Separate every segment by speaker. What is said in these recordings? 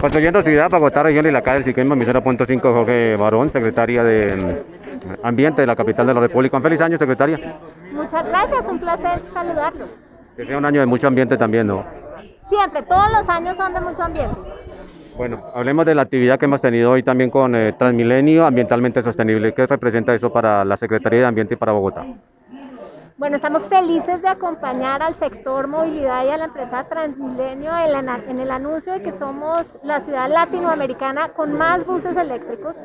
Speaker 1: Construyendo Ciudad, Bogotá, región y la calle del Siquema, mi 0.5, Jorge Barón, secretaria de mm, Ambiente de la capital de la República. Un feliz año, secretaria.
Speaker 2: Muchas gracias, un placer saludarlos.
Speaker 1: Que sea un año de mucho ambiente también, ¿no?
Speaker 2: Siempre, todos los años son de mucho ambiente.
Speaker 1: Bueno, hablemos de la actividad que hemos tenido hoy también con eh, Transmilenio Ambientalmente Sostenible. ¿Qué representa eso para la Secretaría de Ambiente y para Bogotá?
Speaker 2: Bueno, estamos felices de acompañar al sector movilidad y a la empresa Transmilenio en, el anuncio de que somos la ciudad latinoamericana con más buses eléctricos.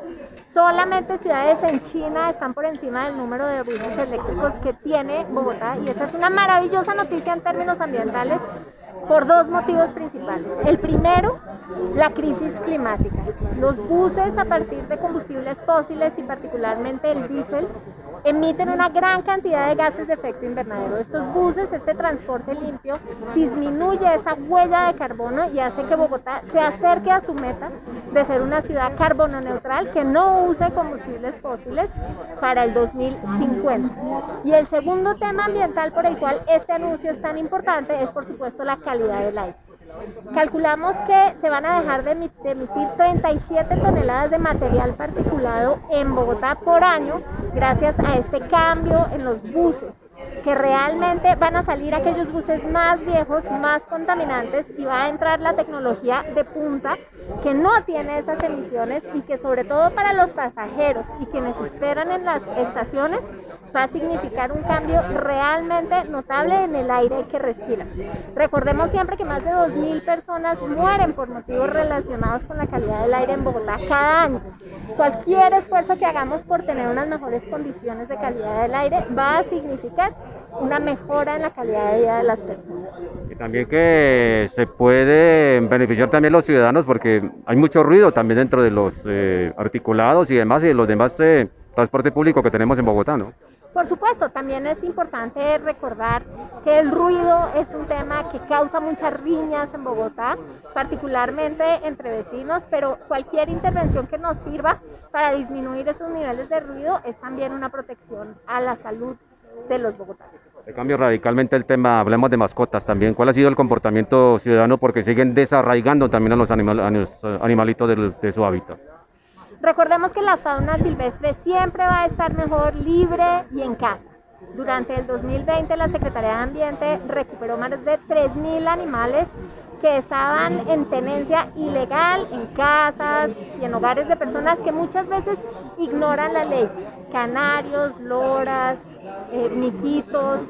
Speaker 2: Solamente ciudades en China están por encima del número de buses eléctricos que tiene Bogotá y esa es una maravillosa noticia en términos ambientales por dos motivos principales. El primero, la crisis climática. Los buses a partir de combustibles fósiles y particularmente el diésel emiten una gran cantidad de gases de efecto invernadero. Estos buses, este transporte limpio, disminuye esa huella de carbono y hace que Bogotá se acerque a su meta de ser una ciudad carbono neutral que no use combustibles fósiles para el 2050. Y el segundo tema ambiental por el cual este anuncio es tan importante es por supuesto la calidad del aire. Calculamos que se van a dejar de emi- de emitir 37 toneladas de material particulado en Bogotá por año gracias a este cambio en los buses, que realmente van a salir aquellos buses más viejos, más contaminantes y va a entrar la tecnología de punta que no tiene esas emisiones y que sobre todo para los pasajeros y quienes esperan en las estaciones va a significar un cambio realmente notable en el aire que respiran. Recordemos siempre que más de 2.000 personas mueren por motivos relacionados con la calidad del aire en Bogotá cada año. Cualquier esfuerzo que hagamos por tener unas mejores condiciones de calidad del aire va a significar una mejora en la calidad de vida de las personas.
Speaker 1: Y también que se puede beneficiar también los ciudadanos porque hay mucho ruido también dentro de los eh, articulados y demás y de los demás eh, transporte público que tenemos en Bogotá, ¿no?
Speaker 2: Por supuesto, también es importante recordar que el ruido es un tema que causa muchas riñas en Bogotá, particularmente entre vecinos, pero cualquier intervención que nos sirva para disminuir esos niveles de ruido es también una protección a la salud de los bogotanos.
Speaker 1: Se cambio radicalmente el tema, hablemos de mascotas también. ¿Cuál ha sido el comportamiento ciudadano? Porque siguen desarraigando también a los, animal- a los eh, animalitos del- de su hábitat.
Speaker 2: Recordemos que la fauna silvestre siempre va a estar mejor libre y en casa. Durante el 2020 la Secretaría de Ambiente recuperó más de 3.000 animales que estaban en tenencia ilegal en casas y en hogares de personas que muchas veces ignoran la ley. Canarios, loras, eh, miquitos,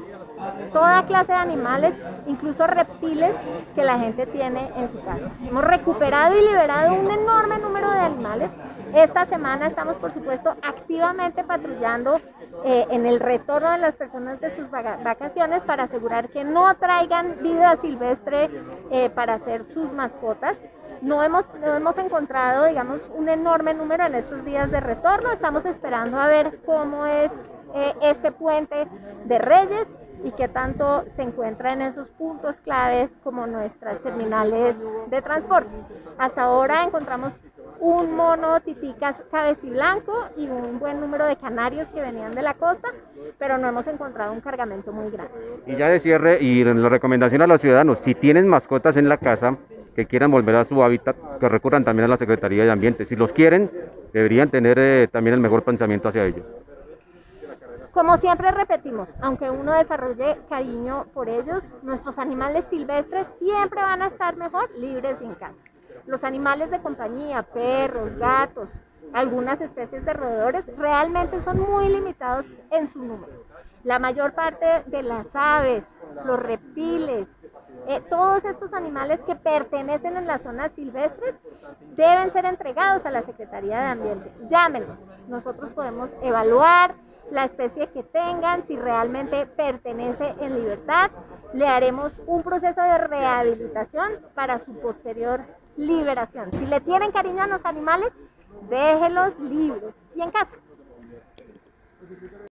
Speaker 2: toda clase de animales, incluso reptiles que la gente tiene en su casa. Hemos recuperado y liberado un enorme número de animales. Esta semana estamos, por supuesto, activamente patrullando eh, en el retorno de las personas de sus vacaciones para asegurar que no traigan vida silvestre eh, para hacer sus mascotas. No hemos, no hemos encontrado, digamos, un enorme número en estos días de retorno. Estamos esperando a ver cómo es eh, este puente de Reyes y qué tanto se encuentra en esos puntos claves como nuestras terminales de transporte. Hasta ahora encontramos un mono titicas cabeciblanco y un buen número de canarios que venían de la costa, pero no hemos encontrado un cargamento muy grande.
Speaker 1: Y ya de cierre, y la recomendación a los ciudadanos, si tienen mascotas en la casa que quieran volver a su hábitat, que recurran también a la Secretaría de Ambiente. Si los quieren, deberían tener eh, también el mejor pensamiento hacia ellos.
Speaker 2: Como siempre repetimos, aunque uno desarrolle cariño por ellos, nuestros animales silvestres siempre van a estar mejor libres en casa. Los animales de compañía, perros, gatos, algunas especies de roedores, realmente son muy limitados en su número. La mayor parte de las aves, los reptiles, eh, todos estos animales que pertenecen en las zonas silvestres deben ser entregados a la Secretaría de Ambiente. Llámenos, nosotros podemos evaluar la especie que tengan, si realmente pertenece en libertad, le haremos un proceso de rehabilitación para su posterior liberación. Si le tienen cariño a los animales, déjelos libres y en casa.